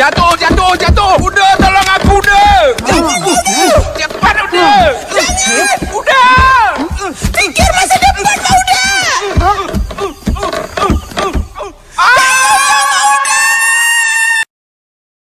Jatuh, jatuh, jatuh. Bunda, tolong aku, Bunda. Jatuh, Cepat, Bunda. Jangan.